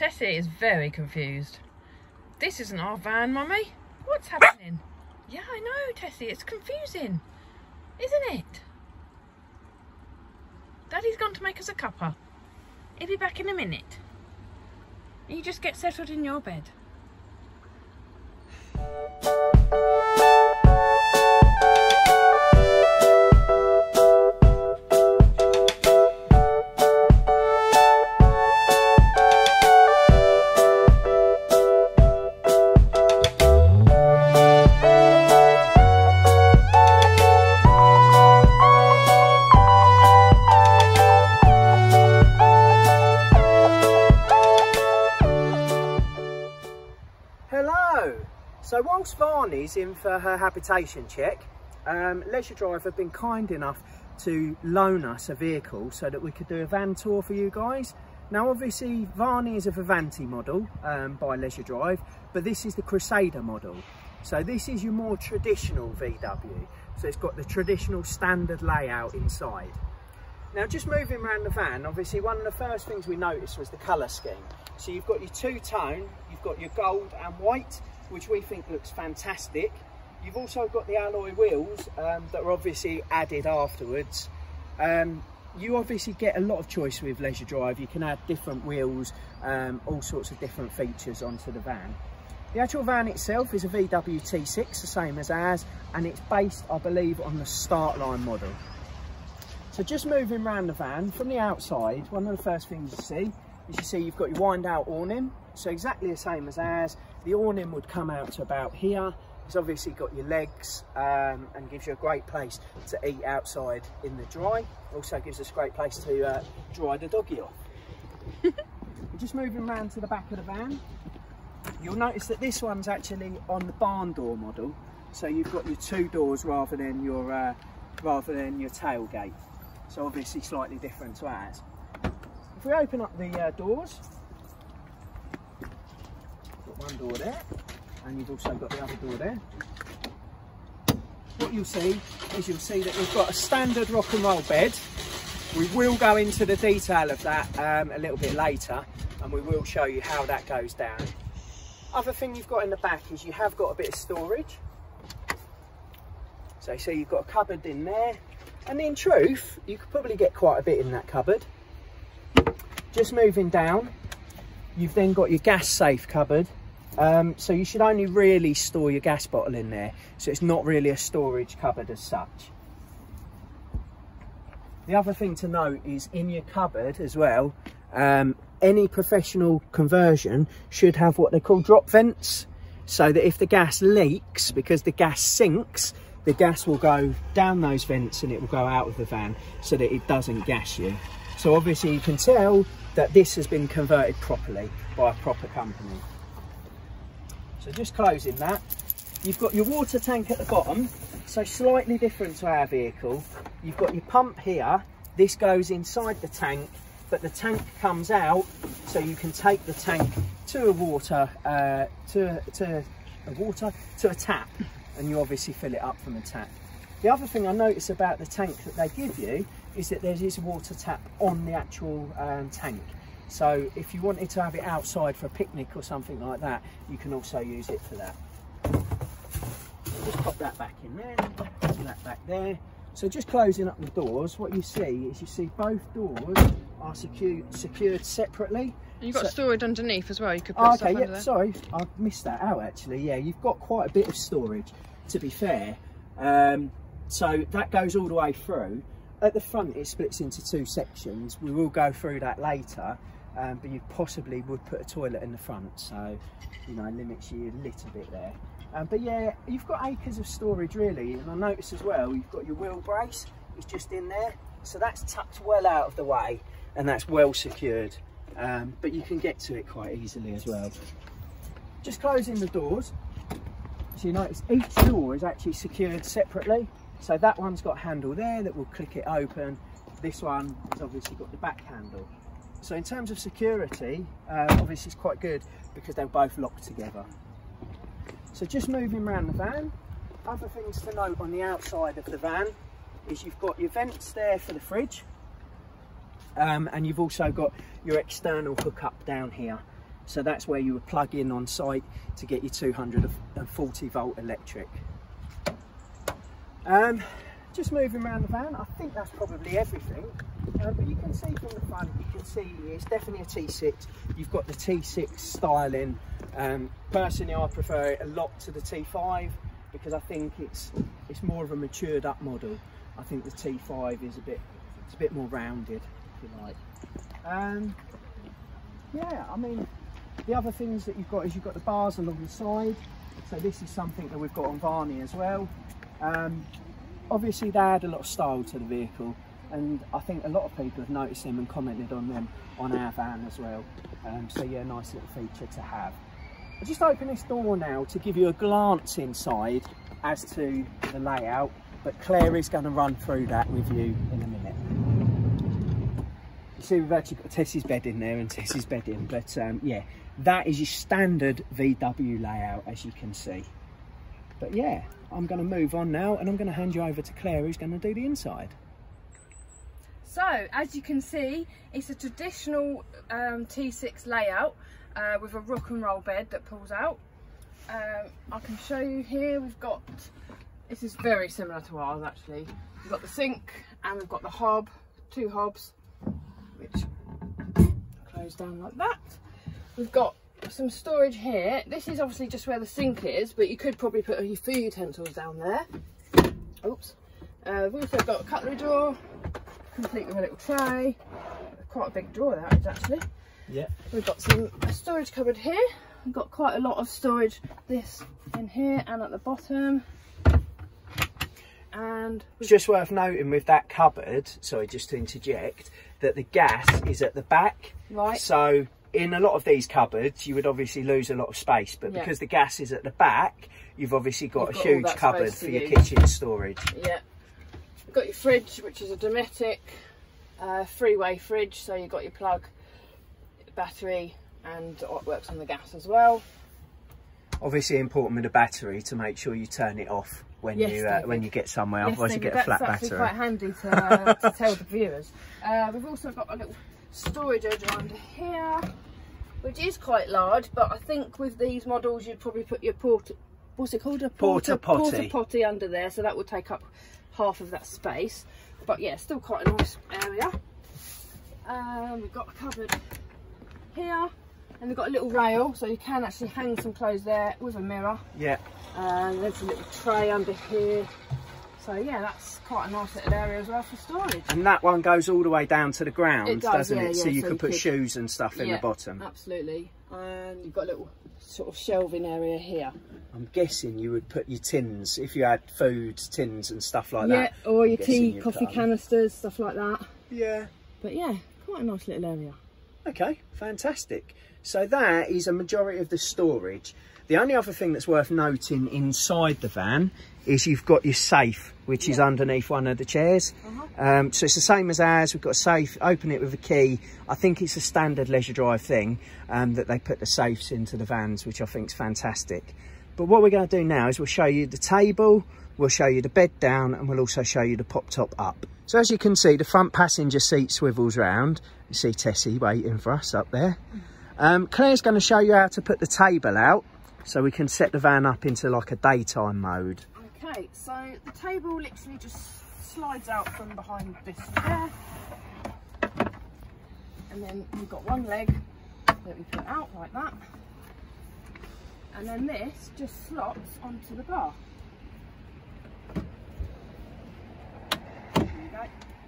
Tessie is very confused. This isn't our van, Mummy. What's happening? Yeah, I know, Tessie. It's confusing, isn't it? Daddy's gone to make us a cuppa. He'll be back in a minute. You just get settled in your bed. So whilst Varney's in for her habitation check, um, Leisure Drive have been kind enough to loan us a vehicle so that we could do a van tour for you guys. Now obviously Varney is a Vivante model um, by Leisure Drive, but this is the Crusader model. So this is your more traditional VW. So it's got the traditional standard layout inside. Now just moving around the van, obviously one of the first things we noticed was the colour scheme. So you've got your two-tone, you've got your gold and white, which we think looks fantastic. You've also got the alloy wheels um, that are obviously added afterwards. Um, you obviously get a lot of choice with Leisure Drive. You can add different wheels, um, all sorts of different features onto the van. The actual van itself is a VW T6, the same as ours, and it's based, I believe, on the Startline model. So just moving around the van, from the outside, one of the first things you see is you see you've got your wind out awning. So exactly the same as ours. The awning would come out to about here. It's obviously got your legs um, and gives you a great place to eat outside in the dry. Also gives us a great place to uh, dry the doggy off. We're just moving around to the back of the van, you'll notice that this one's actually on the barn door model. So you've got your two doors rather than your uh, rather than your tailgate. So obviously slightly different to ours. If we open up the uh, doors, one door there, and you've also got the other door there. What you'll see is you'll see that we've got a standard rock and roll bed. We will go into the detail of that um, a little bit later, and we will show you how that goes down. Other thing you've got in the back is you have got a bit of storage. So see you've got a cupboard in there, and in truth, you could probably get quite a bit in that cupboard. Just moving down, you've then got your gas safe cupboard. Um, so you should only really store your gas bottle in there. So it's not really a storage cupboard as such. The other thing to note is in your cupboard as well, um, any professional conversion should have what they call drop vents. So that if the gas leaks, because the gas sinks, the gas will go down those vents and it will go out of the van so that it doesn't gas you. So obviously you can tell that this has been converted properly by a proper company. So just closing that, you've got your water tank at the bottom, so slightly different to our vehicle. You've got your pump here, this goes inside the tank, but the tank comes out so you can take the tank to a water, uh, to, to a water, to a tap and you obviously fill it up from the tap. The other thing I notice about the tank that they give you is that there is a water tap on the actual um, tank. So if you wanted to have it outside for a picnic or something like that, you can also use it for that. Just pop that back in there, that back there. So just closing up the doors, what you see is you see both doors are secured, secured separately. And you've got So- storage underneath as well. You could put Oh, stuff okay, yeah, there. sorry, I missed that out actually. Yeah, you've got quite a bit of storage, to be fair. Um, so that goes all the way through. At the front, it splits into two sections. We will go through that later, um, but you possibly would put a toilet in the front, so you know limits you a little bit there. Um, but yeah, you've got acres of storage really, and I notice as well you've got your wheel brace. It's just in there, so that's tucked well out of the way, and that's well secured. Um, but you can get to it quite easily as well. Just closing the doors. So you notice each door is actually secured separately. So that one's got a handle there that will click it open. This one has obviously got the back handle. So in terms of security, um, obviously it's quite good because they're both locked together. So just moving around the van, other things to note on the outside of the van is you've got your vents there for the fridge um, and you've also got your external hookup down here. So that's where you would plug in on site to get your 240 volt electric. Um, just moving around the van, I think that's probably everything. Uh, but you can see from the front, you can see it's definitely a T6. You've got the T6 styling. Um, personally, I prefer it a lot to the T5 because I think it's it's more of a matured up model. I think the T5 is a bit it's a bit more rounded, if you like. Um, yeah, I mean, the other things that you've got is you've got the bars along the side. So this is something that we've got on Varney as well. Um, obviously they add a lot of style to the vehicle and I think a lot of people have noticed them and commented on them on our van as well. Um, so yeah, nice little feature to have. I'll just open this door now to give you a glance inside as to the layout, but Clare is going to run through that with you in a minute. You see we've actually got Tessie's bed in there and Tessie's bed in, but um, yeah, that is your standard VW layout as you can see. But yeah, I'm going to move on now and I'm going to hand you over to Clare who's going to do the inside. So as you can see it's a traditional um, T6 layout uh, with a rock and roll bed that pulls out. Um, I can show you here we've got, this is very similar to ours actually. We've got the sink and we've got the hob, two hobs which close down like that. We've got some storage here. This is obviously just where the sink is, but you could probably put your food utensils down there. Oops. Uh, we've also got a cutlery drawer, complete with a little tray. Quite a big drawer that is actually. Yeah. We've got some storage cupboard here. We've got quite a lot of storage this in here and at the bottom. And it's just worth noting with that cupboard, sorry, just to interject, that the gas is at the back. Right. So in a lot of these cupboards, you would obviously lose a lot of space, but yeah. because the gas is at the back, you've obviously got you've a got huge cupboard for your kitchen storage. Yeah. You've got your fridge, which is a Dometic uh, three-way fridge, so you've got your plug, battery, and it works on the gas as well. Obviously important with a battery to make sure you turn it off when yes, you uh, when you get somewhere, yes, otherwise David, you get a flat battery. That's quite handy to, uh, to tell the viewers. Uh, we've also got a little storage area under here which is quite large but I think with these models you'd probably put your port what's it called a porta, porta potty porta potty under there so that would take up half of that space but yeah still quite a nice area um, we've got a cupboard here and we've got a little rail so you can actually hang some clothes there with a mirror yeah and there's a little tray under here so yeah, that's quite a nice little area as well for storage. And that one goes all the way down to the ground, it does, not yeah, it? So you so could put could... shoes and stuff in yeah, the bottom. Absolutely. And you've got a little sort of shelving area here. I'm guessing you would put your tins, if you had foods, tins and stuff like yeah, that. Yeah, or your tea, coffee canisters, stuff like that. Yeah. But yeah, quite a nice little area. Okay, fantastic. So that is a majority of the storage. The only other thing that's worth noting inside the van is you've got your safe, which yeah. is underneath one of the chairs. Uh -huh. um, so it's the same as ours. We've got a safe, open it with a key. I think it's a standard leisure drive thing um, that they put the safes into the vans, which I think is fantastic. But what we're going to do now is we'll show you the table, we'll show you the bed down, and we'll also show you the pop top up. So as you can see, the front passenger seat swivels round. You see Tessie waiting for us up there. Um, Clare's going to show you how to put the table out so we can set the van up into like a daytime mode. Okay, so the table literally just slides out from behind this there. And then we've got one leg that we put out like that. And then this just slots onto the bar.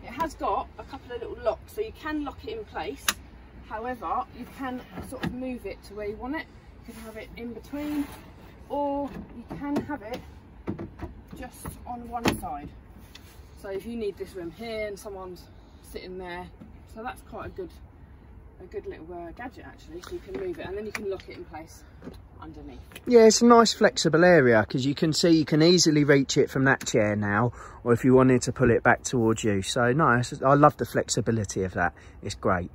It has got a couple of little locks, so you can lock it in place. However, you can sort of move it to where you want it. You can have it in between or you can have it just on one side. So if you need this room here and someone's sitting there, so that's quite a good a good little uh, gadget actually so you can move it and then you can lock it in place underneath. Yeah, it's a nice flexible area because you can see you can easily reach it from that chair now or if you wanted to pull it back towards you. So nice, I love the flexibility of that. It's great.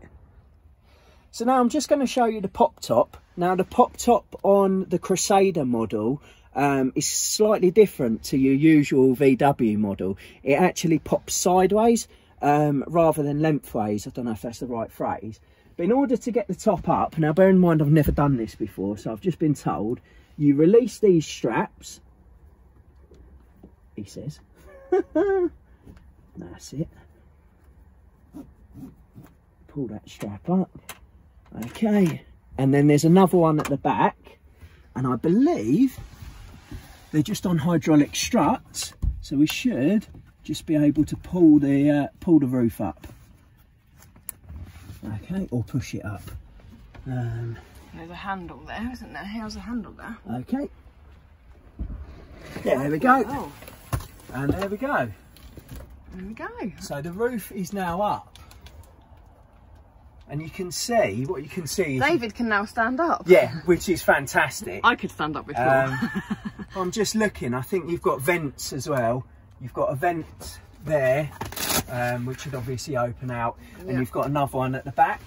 So now I'm just going to show you the pop top. Now the pop top on the Crusader model um, is slightly different to your usual VW model. It actually pops sideways um, rather than lengthways. I don't know if that's the right phrase. But in order to get the top up, now bear in mind I've never done this before, so I've just been told, you release these straps, he says. That's it. Pull that strap up. Okay. And then there's another one at the back. And I believe they're just on hydraulic struts. So we should just be able to pull the uh, pull the roof up. Okay, or push it up. Um, There's a handle there, isn't there? How's the handle there? okay. Yeah, there we go. Oh, And there we go. there we go. So the roof is now up. And you can see, what you can see is, David can now stand up. yeah, which is fantastic. I could stand up before. Um, I'm just looking, I think you've got vents as well. You've got a vent there, um, which would obviously open out, and you've got another one at the back.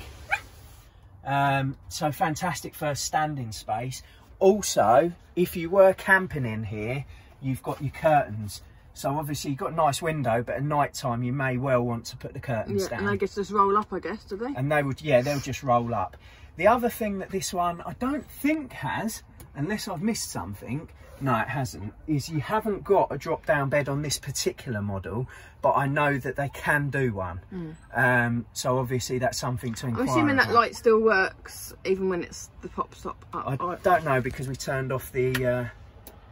Um, so fantastic first standing space. Also, if you were camping in here, you've got your curtains. So obviously you've got a nice window, but at night time you may well want to put the curtains yeah, down. And they just just roll up, I guess, do they? and they would yeah they'll just roll up. The other thing that this one i don't think has unless i've missed something no it hasn't is you haven't got a drop down bed on this particular model but i know that they can do one. Um so obviously that's something to inquire I'm assuming that light still works even when it's the pop stop up. i don't know because we turned off the uh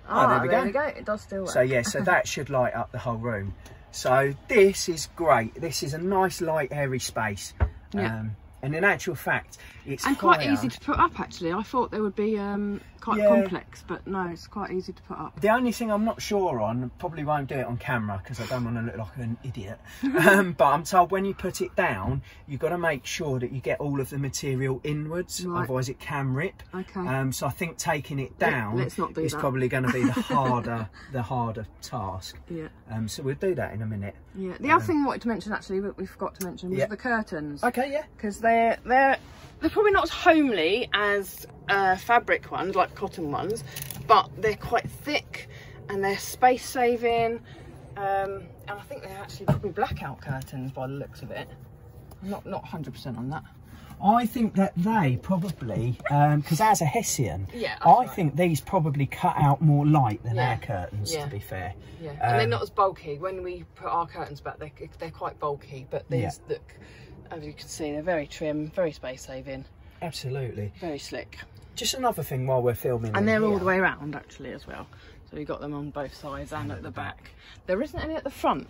ah, there we go. It does still work. So yeah, so that should light up the whole room. So this is great. This is a nice light airy space. Yeah. Um, and in actual fact, it's and quite easy to put up actually. I thought there would be um, quite Yeah. complex, but no, it's quite easy to put up. The only thing I'm not sure on, probably won't do it on camera because I don't want to look like an idiot. um, but I'm told when you put it down, you've got to make sure that you get all of the material inwards, Right. otherwise it can rip. Okay. Um, so I think taking it down not do is that. probably going to be the harder, the harder task. yeah, Um, so we'll do that in a minute. yeah. The other thing I wanted to mention actually, that we forgot to mention, was Yeah. the curtains. Okay, yeah. because they're they're they're probably not as homely as uh, fabric ones like cotton ones but they're quite thick and they're space saving um, and I think they're actually probably blackout curtains by the looks of it I'm not not 100% on that I think that they probably, because as a Hessian, Yeah, I right. think these probably cut out more light than Yeah. our curtains, Yeah. to be fair. yeah and they're Um, not as bulky when we put our curtains back they're, they're quite bulky but these look as you can see they're very trim very space saving Absolutely. very slick Just another thing while we're filming. And they're all the way around actually as well. So we've got them on both sides and at the back. There isn't any at the front.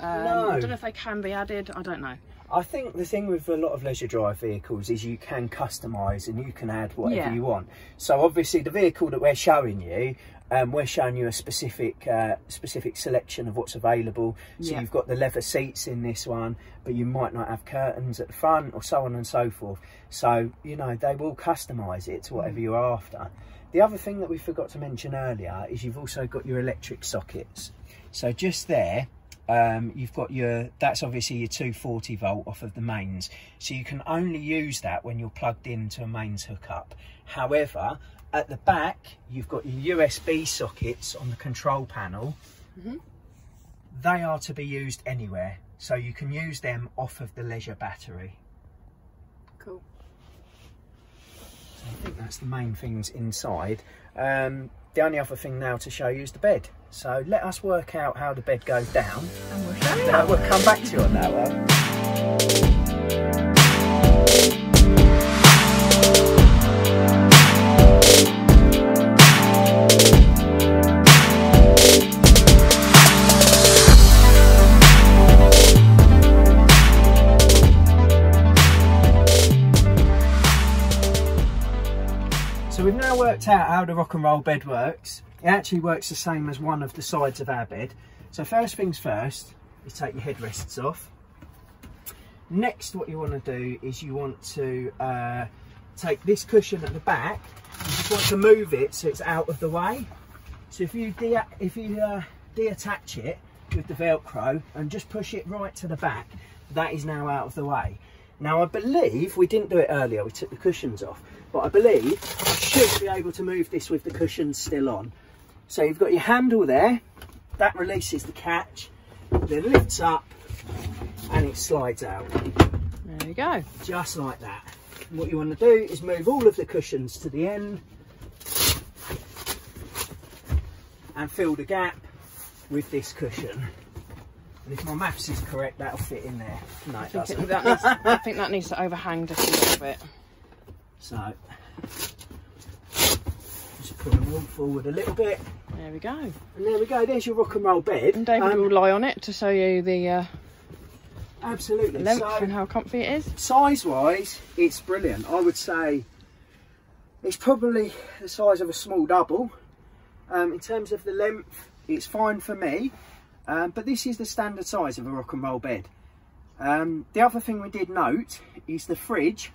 Um, No. I don't know if they can be added. I don't know. I think the thing with a lot of leisure drive vehicles is you can customise and you can add whatever Yeah. you want. So obviously the vehicle that we're showing you, um, we're showing you a specific uh, specific selection of what's available. So Yeah. you've got the leather seats in this one, but you might not have curtains at the front or so on and so forth. So, you know, they will customise it to whatever you're after. The other thing that we forgot to mention earlier is you've also got your electric sockets. So just there, um, you've got your, that's obviously your 240 volt off of the mains. So you can only use that when you're plugged into a mains hookup. However, at the back, you've got your USB sockets on the control panel. They are to be used anywhere. So you can use them off of the leisure battery. Cool. So I think that's the main things inside. Um, the only other thing now to show you is the bed. So let us work out how the bed goes down. And we'll show you. We'll come back to you on that one. Worked out how the rock and roll bed works. It actually works the same as one of the sides of our bed. So first things first, you take your headrests off. Next, what you want to do is you want to uh, take this cushion at the back. You just want to move it so it's out of the way. So if you de if you uh, deattach it with the Velcro and just push it right to the back, that is now out of the way. Now I believe we didn't do it earlier. We took the cushions off, but I believe I should be able to move this with the cushions still on. So you've got your handle there. That releases the catch, then lifts up, and it slides out. There you go. Just like that. And what you want to do is move all of the cushions to the end and fill the gap with this cushion. And if my maths is correct, that'll fit in there. No, it I think, doesn't. it, that needs, I think that needs to overhang just a little bit. So, just pull them all forward a little bit. There we go. And there we go, there's your rock and roll bed. And David Um, will lie on it to show you the uh, Absolutely. length So, and how comfy it is. size wise, it's brilliant. I would say it's probably the size of a small double. Um, in terms of the length, it's fine for me. Um, but this is the standard size of a rock and roll bed. Um, the other thing we did note is the fridge.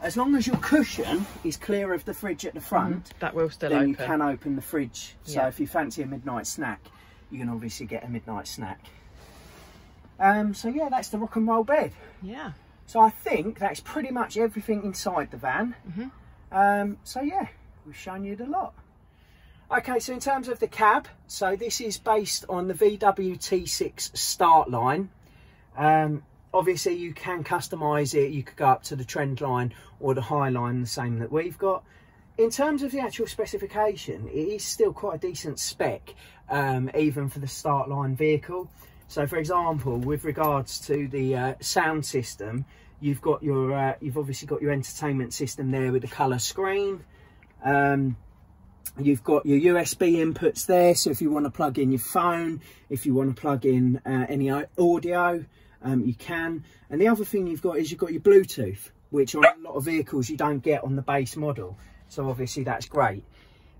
As long as your cushion is clear of the fridge at the front, That will still then open. you can open the fridge. So Yeah. if you fancy a midnight snack, you can obviously get a midnight snack. Um, so yeah, that's the rock and roll bed. Yeah. So I think that's pretty much everything inside the van. Mhm. Um, so yeah, we've shown you the lot. Okay, so in terms of the cab, so this is based on the VW T6 start line. Um, obviously you can customise it, you could go up to the trend line or the high line, the same that we've got. In terms of the actual specification, it is still quite a decent spec, um, even for the start line vehicle. So for example, with regards to the uh, sound system, you've got your, uh, you've obviously got your entertainment system there with the colour screen. Um, You've got your USB inputs there, so if you want to plug in your phone, if you want to plug in uh, any audio, um, you can. And the other thing you've got is you've got your Bluetooth, which on a lot of vehicles you don't get on the base model. So obviously that's great.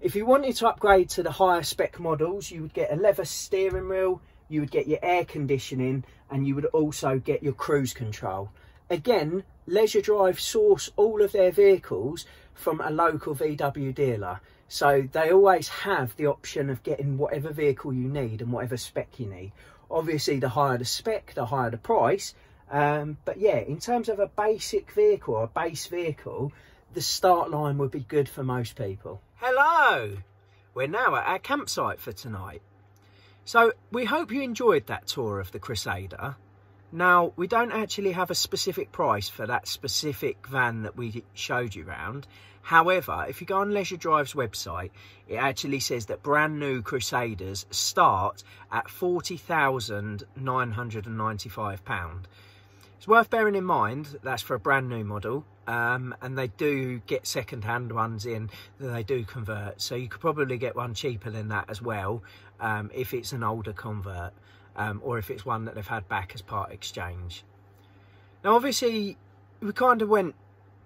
If you wanted to upgrade to the higher spec models, you would get a leather steering wheel, you would get your air conditioning, and you would also get your cruise control. Again, Leisure Drive source all of their vehicles from a local VW dealer. So they always have the option of getting whatever vehicle you need and whatever spec you need. Obviously, the higher the spec, the higher the price. Um, but yeah, in terms of a basic vehicle a base vehicle, the start line would be good for most people. Hello! We're now at our campsite for tonight. So we hope you enjoyed that tour of the Crusader. Now, we don't actually have a specific price for that specific van that we showed you around. However, if you go on Leisure Drive's website, it actually says that brand new Crusaders start at £40,995. It's worth bearing in mind that's for a brand new model, um, and they do get second-hand ones in that they do convert. So you could probably get one cheaper than that as well um, if it's an older convert um, or if it's one that they've had back as part exchange. Now, obviously, we kind of went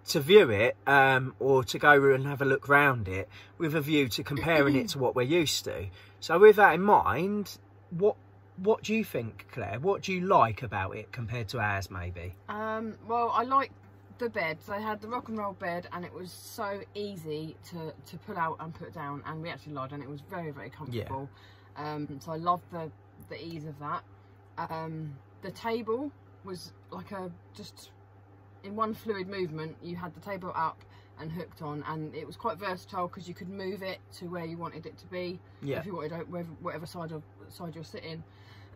to view it um, or to go and have a look round it with a view to comparing it to what we're used to. So, with that in mind, what what do you think, Clare? What do you like about it compared to ours, maybe? Um, well, I like the beds. I had the rock and roll bed, and it was so easy to to pull out and put down. And we actually lied, and it was very very comfortable. Um, so I loved the the ease of that. Um, the table was like a just in one fluid movement. You had the table up and hooked on, and it was quite versatile because you could move it to where you wanted it to be. Yeah. If you wanted it, wherever- whatever side of side you're sitting.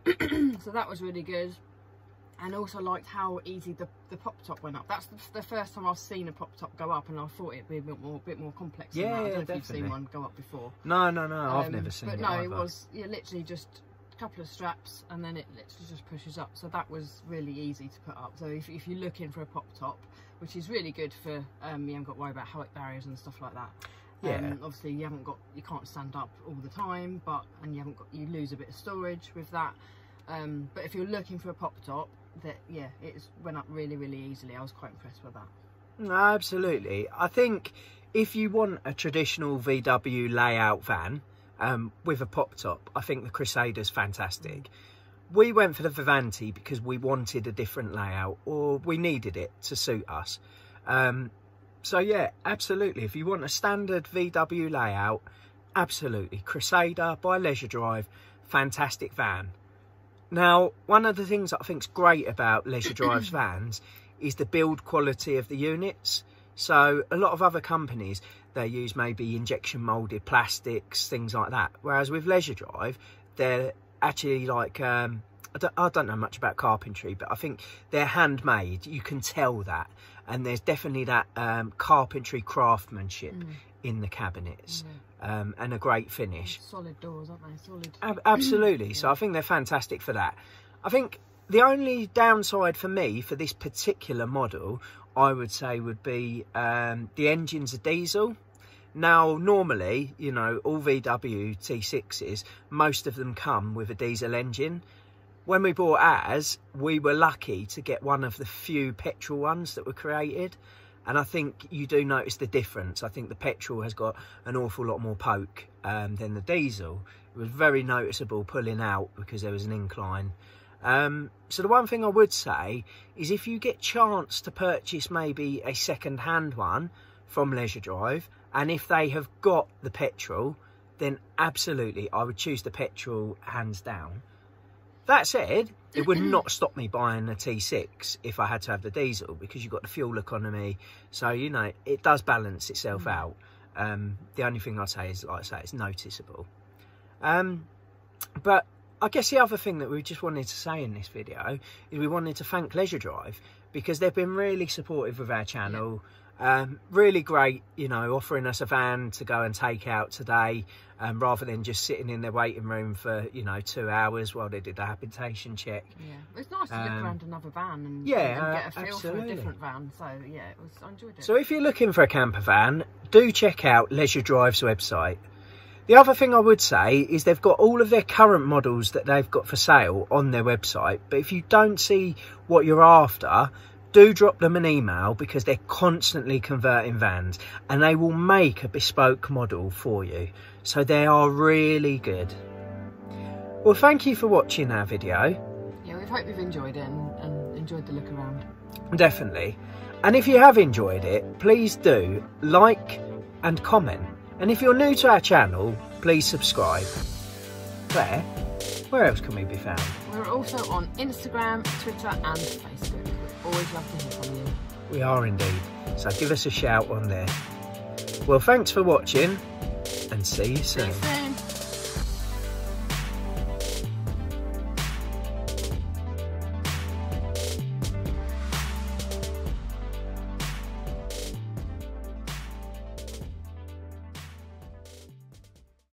so that was really good and also liked how easy the, the pop top went up. That's the, the first time I've seen a pop top go up, and I thought it'd be a bit more, bit more complex. than Yeah, that. I don't yeah, know if you've seen one go up before. No, no, no. I've Um, never seen it. But it. no, it was yeah, literally just a couple of straps, and then it literally just pushes up. So that was really easy to put up. So if, if you're looking for a pop top, which is really good for um, you haven't got to worry about height barriers and stuff like that. Yeah. Um, obviously, you haven't got you can't stand up all the time, but and you haven't got you lose a bit of storage with that. Um, but if you're looking for a pop top, that yeah, it went up really really easily. I was quite impressed with that. No, absolutely. I think if you want a traditional VW layout van um, with a pop top, I think the Crusader's fantastic. We went for the Vivante because we wanted a different layout or we needed it to suit us. Um, so yeah, absolutely. If you want a standard VW layout, absolutely. Crusader by Leisure Drive, fantastic van. Now, one of the things that I think's great about Leisure Drive's vans is the build quality of the units. So a lot of other companies, they use maybe injection molded plastics, things like that. Whereas with Leisure Drive, they're actually like um, I don't, I don't know much about carpentry, but I think they're handmade. You can tell that, and there's definitely that um, carpentry craftsmanship Mm. in the cabinets, Yeah. Um, and a great finish. Solid doors, aren't they? Solid. Ab- absolutely. So I think they're fantastic for that. I think the only downside for me for this particular model, I would say, would be um, the engines are diesel. Now, normally, you know, all VW T6s, most of them come with a diesel engine. When we bought ours, we were lucky to get one of the few petrol ones that were created. And I think you do notice the difference. I think the petrol has got an awful lot more poke um, than the diesel. It was very noticeable pulling out because there was an incline. Um, so the one thing I would say is if you get chance to purchase maybe a second hand one from Leisure Drive, and if they have got the petrol, then absolutely I would choose the petrol hands down. That said, it would not stop me buying a T6 if I had to have the diesel because you've got the fuel economy. So, you know, it does balance itself out. Um, the only thing I'd say is, like I say, it's noticeable. Um, but I guess the other thing that we just wanted to say in this video is we wanted to thank Leisure Drive because they've been really supportive of our channel. Um, really great, you know, offering us a van to go and take out today um, rather than just sitting in their waiting room for, you know, two hours while they did the habitation check. Yeah, it's nice to look Um, around another van and, yeah, and uh, get a feel for a different van. So yeah, it was. I enjoyed it. So if you're looking for a camper van, do check out Leisure Drive's website. The other thing I would say is they've got all of their current models that they've got for sale on their website. But if you don't see what you're after, do drop them an email because they're constantly converting vans and they will make a bespoke model for you. So they are really good. Well, thank you for watching our video. yeah, we hope you've enjoyed it and, and enjoyed the look around. Definitely. And if you have enjoyed it, please do like and comment. And if you're new to our channel, please subscribe. Clare, where else can we be found? We're also on Instagram, Twitter, and Facebook. Always love to hear from you. We are indeed. So give us a shout on there. Well, thanks for watching and see you See you soon.